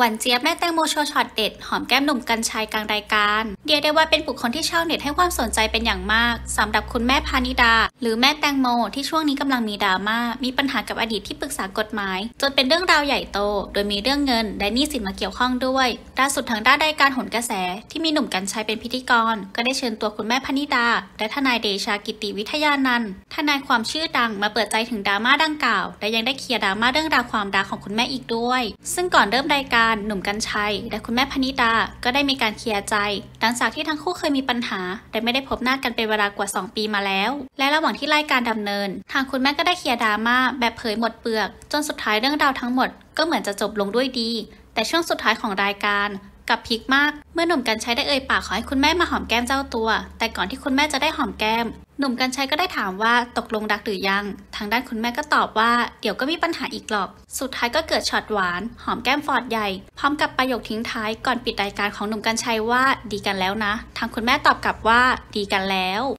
หวานเจี๊ยบแม่แตงโมโชว์ช็อตเด็ด หอมแก้มหนุ่มกรรชัยกลางรายการเรียกได้ว่าเป็นบุคคลที่ชาวเน็ตให้ความสนใจเป็นอย่างมากสำหรับคุณแม่ภนิดา หรือแม่แตงโมที่ช่วงนี้กำลังมีดราม่ามีปัญหากับอดีตที่ปรึกษากฎหมาย จนเป็นเรื่องราวใหญ่โต โดยมีเรื่องเงินและหนี้สินมาเกี่ยวข้องด้วยล่าสุดทางด้านรายการโหนกระแส ที่มีหนุ่มกรรชัยเป็นพิธีกร ก็ได้เชิญตัวคุณแม่ภนิดา และทนายเดชากิตติวิทยานันท์ทนายความชื่อดังมาเปิดใจถึงดราม่าดังกล่าวและยังได้เคลียร์ดราม่าเรื่องราวความรักของคุณแม่อีกด้วย ซึ่งก่อนเริ่มรายการหนุ่มกัญชัย และคุณแม่พนิดา ก็ได้มีการเคลียร์ใจ หลังจากที่ทั้งคู่เคยมีปัญหา และไม่ได้พบหน้ากันเป็นเวลากว่า 2 ปีมาแล้ว และระหว่างที่รายการดำเนิน ทางคุณแม่ก็ได้เคลียร์ดราม่าแบบเผยหมดเปลือก จนสุดท้ายเรื่องราวทั้งหมด ก็เหมือนจะจบลงด้วยดี แต่ช่วงสุดท้ายของรายการ กับพิกมาก เมื่อหนุ่มกัญชัยได้เอ่ยปากขอให้คุณแม่มาหอมแก้มเจ้าตัว แต่ก่อนที่คุณแม่จะได้หอมแก้ม หนุ่มกัญชัยก็ได้ถามว่าตกลงรักหรือยัง ทางด้านคุณแม่ก็ตอบว่าเดี๋ยวก็มีปัญหาอีกหรอก สุดท้ายก็เกิดช็อตหวาน หอมแก้มฟอดใหญ่ พร้อมกับประโยคทิ้งท้ายก่อนปิดรายการของหนุ่มกัญชัยว่าดีกันแล้วนะ ทางคุณแม่ตอบกลับว่าดีกันแล้ว